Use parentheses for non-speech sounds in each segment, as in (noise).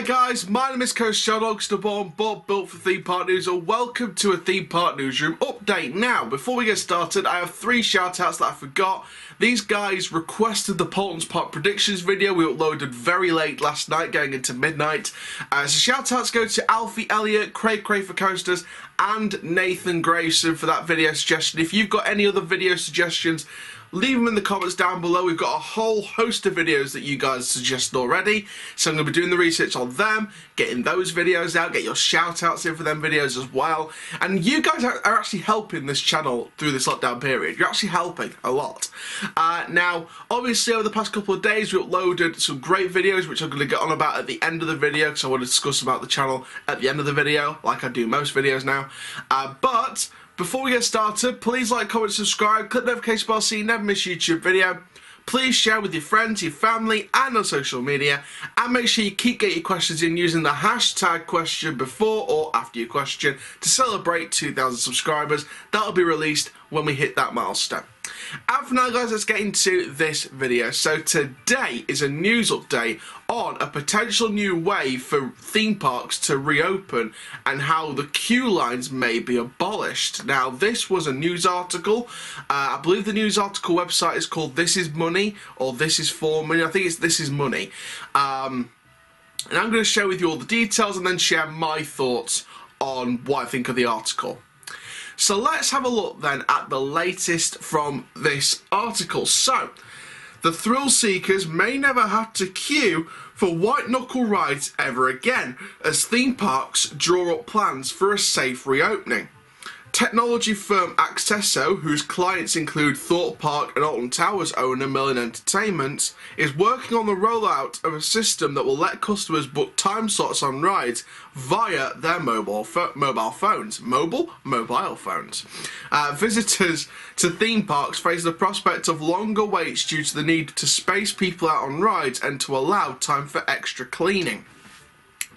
Hi guys, my name is Coach John Ogsterborn, Bob Built for Theme Park News, and welcome to a Theme Park Newsroom update. Now, before we get started, I have three shout outs that I forgot. These guys requested the Paultons Park predictions video we uploaded very late last night, going into midnight. Uh, so shout outs go to Alfie Elliott, Craig for Coasters, and Nathan Grayson for that video suggestion. If you've got any other video suggestions, leave them in the comments down below. We've got a whole host of videos that you guys suggested already. So I'm going to be doing the research on them, getting those videos out, get your shout outs in for them videos as well. And you guys are, actually helping this channel through this lockdown period. You're actually helping a lot. Uh, now, obviously over the past couple of days we uploaded some great videos which I'm going to get on about at the end of the video because I want to discuss about the channel at the end of the video like I do most videos now. Uh, but before we get started, please like, comment, subscribe, click the notification bell so you never miss a YouTube video. Please share with your friends, your family, and on social media. And make sure you keep getting your questions in using the hashtag question before or after your question to celebrate 2,000 subscribers. That'll be released when we hit that milestone. And for now guys, let's get into this video. So today is a news update on a potential new way for theme parks to reopen and how the queue lines may be abolished. Now this was a news article. Uh, I believe the news article website is called This Is Money or This Is For Money. I think it's This Is Money. Um, and I'm going to share with you all the details and then share my thoughts on what I think of the article. So let's have a look then at the latest from this article. So, the thrill seekers may never have to queue for white knuckle rides ever again as theme parks draw up plans for a safe reopening. Technology firm Accesso, whose clients include Thorpe Park and Alton Towers owner Merlin Entertainments, is working on the rollout of a system that will let customers book time slots on rides via their mobile mobile phones. Mobile? Mobile phones. Uh, visitors to theme parks face the prospect of longer waits due to the need to space people out on rides and to allow time for extra cleaning.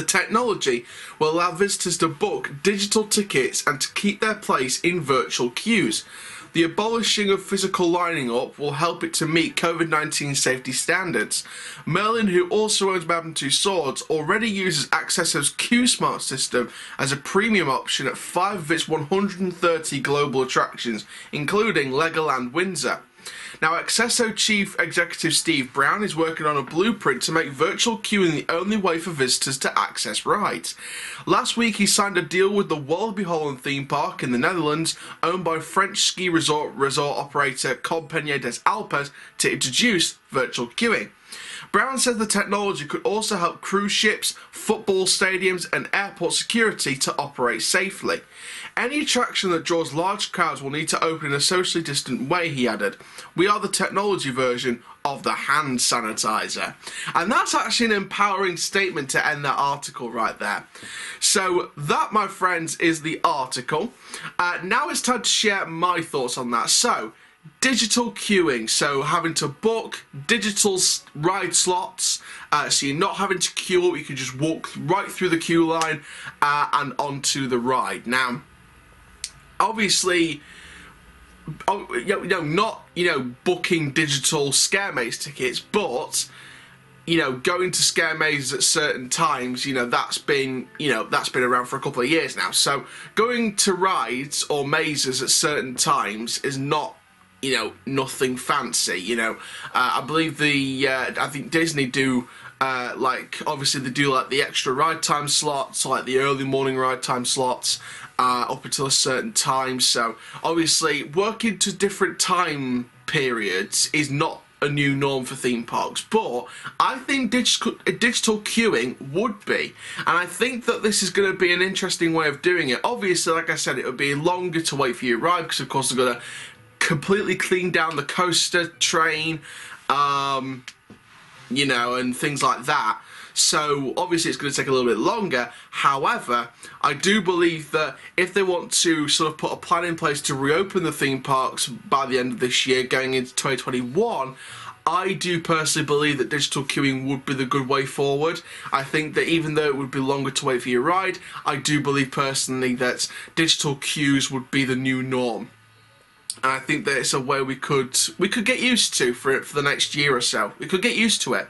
The technology will allow visitors to book digital tickets and to keep their place in virtual queues. The abolishing of physical lining up will help it to meet COVID-19 safety standards. Merlin, who also owns Madame Tussauds, already uses Accesso's Q-Smart system as a premium option at five of its 130 global attractions, including Legoland Windsor. Now, Accesso Chief Executive Steve Brown is working on a blueprint to make virtual queuing the only way for visitors to access rides. Last week, he signed a deal with the Walibi Holland theme park in the Netherlands, owned by French ski resort resort operator Compagnie des Alpes, to introduce virtual queuing. Brown says the technology could also help cruise ships, football stadiums, and airport security to operate safely. Any attraction that draws large crowds will need to open in a socially distant way, he added. We are the technology version of the hand sanitizer. And that's actually an empowering statement to end that article right there. So, that, my friends, is the article. Uh, now it's time to share my thoughts on that. So, digital queuing so having to book digital ride slots uh, so you're not having to queue you can just walk right through the queue line uh, and onto the ride. Now obviously oh, you know not you know booking digital scare maze tickets but you know going to scare mazes at certain times you know that's been you know that's been around for a couple of years now. So going to rides or mazes at certain times is not you know, nothing fancy. You know, uh, I believe the uh, I think Disney do. Uh, like obviously they do like the extra ride time slots, like the early morning ride time slots, uh, up until a certain time. So obviously working to different time periods is not a new norm for theme parks, but I think digital, digital queuing would be, and I think that this is going to be an interesting way of doing it. Obviously, like I said, it would be longer to wait for your ride because, of course, they're going to completely cleaned down the coaster train, um, you know, and things like that. So obviously it's going to take a little bit longer. However, I do believe that if they want to sort of put a plan in place to reopen the theme parks by the end of this year, going into 2021, I do personally believe that digital queuing would be the good way forward. I think that even though it would be longer to wait for your ride, I do believe personally that digital queues would be the new norm. And I think that it's a way we could we could get used to for it for the next year or so. We could get used to it.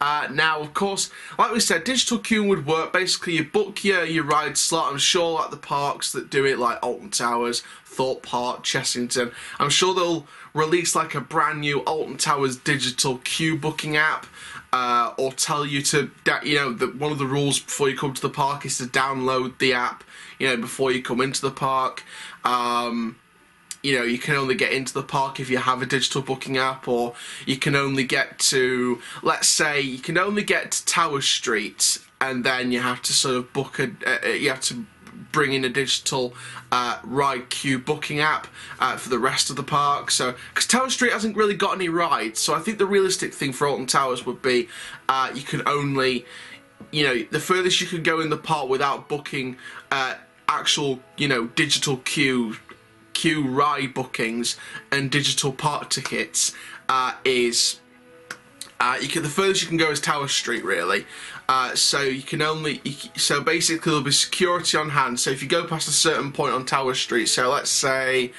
Uh, now, of course, like we said, digital queuing would work. Basically, you book your your ride slot. I'm sure like the parks that do it, like Alton Towers, Thorpe Park, Chessington. I'm sure they'll release like a brand new Alton Towers digital queue booking app. Uh, or tell you to, you know, that one of the rules before you come to the park is to download the app, you know, before you come into the park. Um, you know you can only get into the park if you have a digital booking app or you can only get to let's say you can only get to Tower Street and then you have to sort of book a uh, you have to bring in a digital uh, ride queue booking app uh, for the rest of the park. So, because Tower Street hasn't really got any rides, so I think the realistic thing for Alton Towers would be uh, you can only, you know, the furthest you can go in the park without booking uh, actual, you know, digital queue queue ride bookings and digital park tickets uh, is uh, you can the furthest you can go is Tower Street really. Uh, so you can only you, so basically there'll be security on hand. So if you go past a certain point on Tower Street, so let's say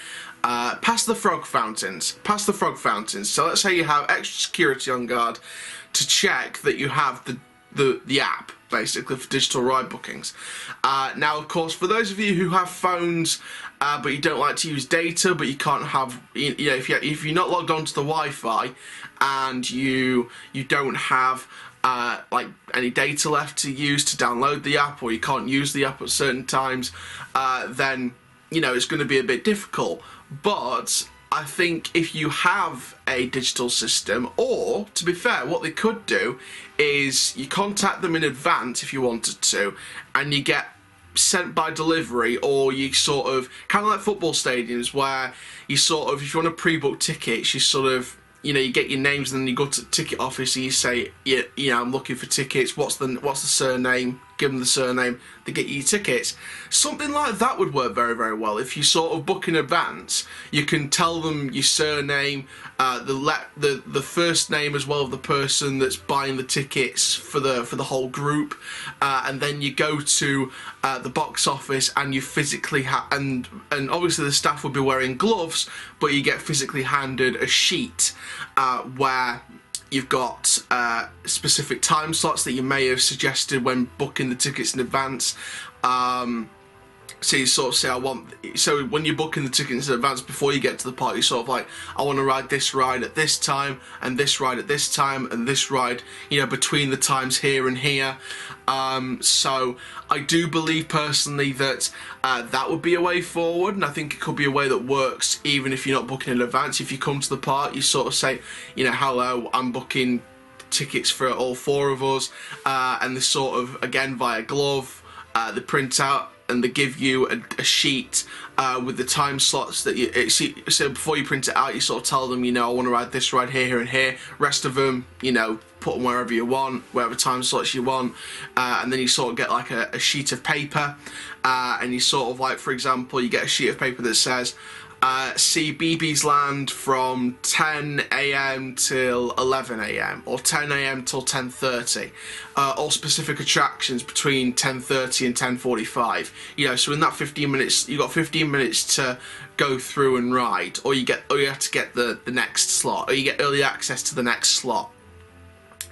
uh, past the frog fountains, past the frog fountains. So let's say you have extra security on guard to check that you have the the the app basically for digital ride bookings. Uh, now, of course, for those of you who have phones uh, but you don't like to use data, but you can't have you know if you if you're not logged onto the Wi-Fi and you you don't have uh, like any data left to use to download the app, or you can't use the app at certain times, uh, then you know it's going to be a bit difficult. But I think if you have a digital system, or to be fair, what they could do is you contact them in advance if you wanted to, and you get sent by delivery, or you sort of kind of like football stadiums where you sort of if you want to pre-book tickets, you sort of you know, you get your names and then you go to the ticket office and you say, yeah, you know, I'm looking for tickets. What's the what's the surname? Give them the surname. They get you tickets. Something like that would work very very well. If you sort of book in advance, you can tell them your surname, uh, the let the the first name as well of the person that's buying the tickets for the for the whole group, uh, and then you go to uh, the box office and you physically ha- and and obviously the staff will be wearing gloves, but you get physically handed a sheet uh, where you've got uh, specific time slots that you may have suggested when booking the tickets in advance. Um, so you sort of say I want so when you're booking the tickets in advance before you get to the park you sort of like I want to ride this ride at this time and this ride at this time and this ride you know between the times here and here. Um, so I do believe personally that uh, that would be a way forward and I think it could be a way that works even if you're not booking in advance. If you come to the park you sort of say you know hello I'm booking tickets for all four of us uh, and this sort of again via glove uh, the printout and they give you a, a sheet uh, with the time slots that you see. So before you print it out, you sort of tell them, you know, I want to ride this ride here, here, and here. Rest of them, you know, put them wherever you want, wherever time slots you want, uh, and then you sort of get like a, a sheet of paper, uh, and you sort of like, for example, you get a sheet of paper that says uh, CBeebies Land from 10 a.m. till 11 a.m. or 10 a.m. till 10:30. Uh, all specific attractions between 10:30 and 10:45. You know, so in that 15 minutes, you got 15 minutes to go through and ride, or you get, or you have to get the the next slot, or you get early access to the next slot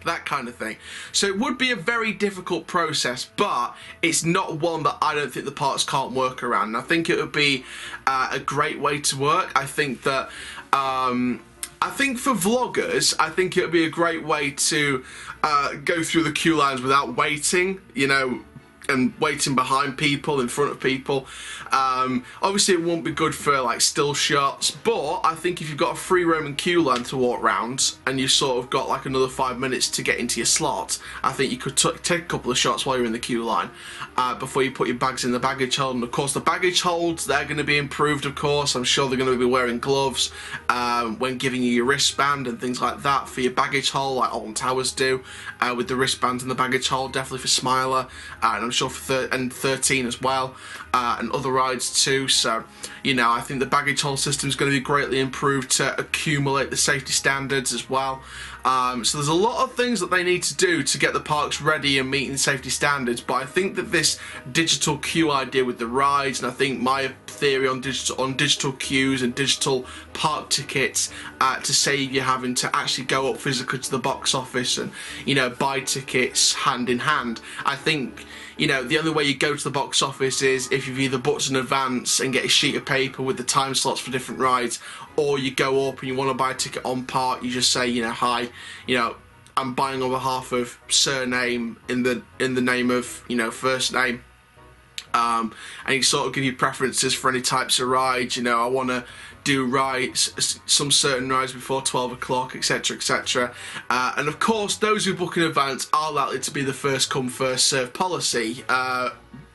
that kind of thing. So it would be a very difficult process, but it's not one that I don't think the parts can't work around. And I think it would be uh, a great way to work. I think that. Um, I think for vloggers, I think it would be a great way to uh, go through the queue lines without waiting. You know, and waiting behind people, in front of people. Um, obviously, it won't be good for like still shots, but I think if you've got a free roaming queue line to walk around and you've sort of got like another five minutes to get into your slot, I think you could take a couple of shots while you're in the queue line uh, before you put your bags in the baggage hold. And of course, the baggage holds they're going to be improved. Of course, I'm sure they're going to be wearing gloves um, when giving you your wristband and things like that for your baggage hold, like Alton Towers do uh, with the wristband and the baggage hold, definitely for Smiler. And I'm sure for and 13 as well, uh, and other rides too. So, you know, I think the baggage hold system is going to be greatly improved to accumulate the safety standards as well. Um, so there's a lot of things that they need to do to get the parks ready and meeting safety standards. But I think that this digital queue idea with the rides, and I think my theory on digital on digital queues and digital park tickets uh, to save you having to actually go up physically to the box office and you know buy tickets hand in hand. I think you know, the only way you go to the box office is if you've either booked in advance and get a sheet of paper with the time slots for different rides, or you go up and you want to buy a ticket on part, you just say, you know, hi, you know, I'm buying on behalf of surname in the in the name of, you know, first name. Um, and you sort of give you preferences for any types of rides. You know, I want to do rides, some certain rides before 12 o'clock, etc., etc. Uh, and of course, those who book in advance are likely to be the first come, first serve policy. Uh,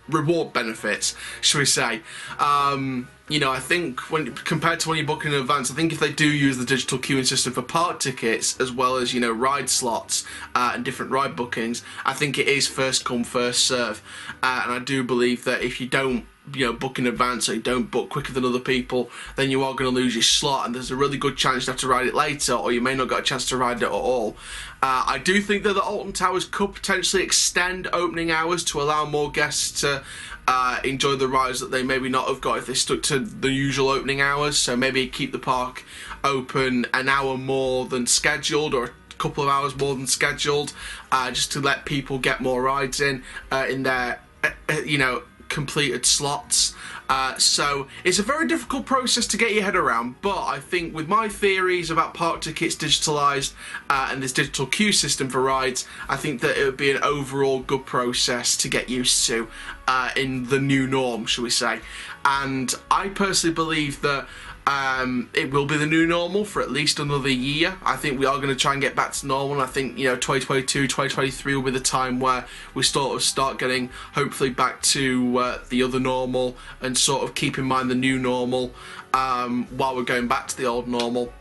reward benefits, shall we say. Um, you know, I think when compared to when you book in advance, I think if they do use the digital queuing system for park tickets as well as you know ride slots uh, and different ride bookings, I think it is first come first serve, uh, and I do believe that if you don't you know book in advance so you don't book quicker than other people then you are going to lose your slot and there's a really good chance you have to ride it later or you may not get a chance to ride it at all. Uh, I do think that the Alton Towers could potentially extend opening hours to allow more guests to uh, enjoy the rides that they maybe not have got if they stuck to the usual opening hours. So maybe keep the park open an hour more than scheduled or a couple of hours more than scheduled uh, just to let people get more rides in uh, in their uh, uh, you know completed slots. Uh, so it's a very difficult process to get your head around, but I think with my theories about park tickets digitalised uh, and this digital queue system for rides, I think that it would be an overall good process to get used to uh, in the new norm, shall we say. And I personally believe that um, it will be the new normal for at least another year. I think we are going to try and get back to normal. I think you know 2022, 2023 will be the time where we sort of start getting hopefully back to uh, the other normal and sort of keep in mind the new normal um, while we're going back to the old normal.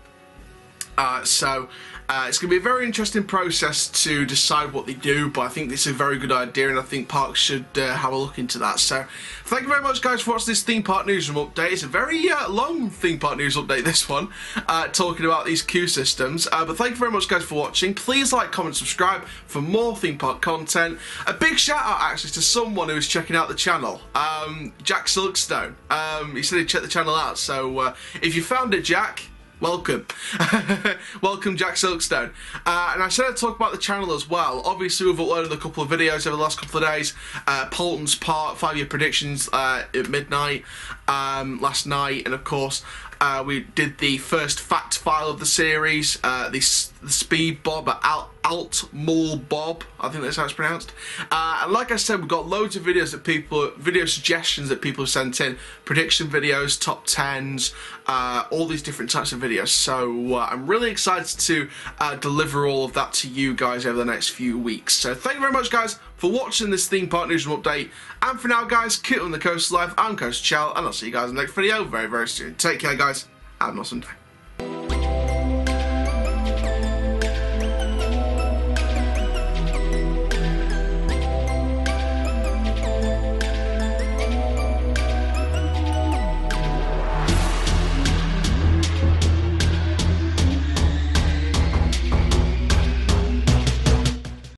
Uh, so uh, it's going to be a very interesting process to decide what they do, but I think this is a very good idea, and I think parks should uh, have a look into that. So, thank you very much, guys, for watching this theme park newsroom update. It's a very uh, long theme park news update, this one, uh, talking about these queue systems. Uh, but thank you very much, guys, for watching. Please like, comment, subscribe for more theme park content. A big shout out, actually, to someone who is checking out the channel, um, Jack Silkstone. Um, he said he'd check the channel out, so uh, if you found it, Jack, welcome. (laughs) welcome, Jack Silkstone. Uh, and I said I'd talk about the channel as well. Obviously, we've uploaded a couple of videos over the last couple of days. Uh, Paulton's Park, five-year predictions uh, at midnight um, last night. And, of course, uh, we did the first fact file of the series, uh, the, the Speed Bob at Alt, Alt Mull Bob, I think that's how it's pronounced. Uh, and like I said, we've got loads of videos that people, video suggestions that people sent in, prediction videos, top tens, uh, all these different types of videos. So uh, I'm really excited to uh, deliver all of that to you guys over the next few weeks. So thank you very much, guys, for watching this theme park newsroom update. And for now, guys, keep on the coast life. I'm Coast Chell, and I'll see you guys in the next video very, very soon. Take care, guys. Have an awesome day.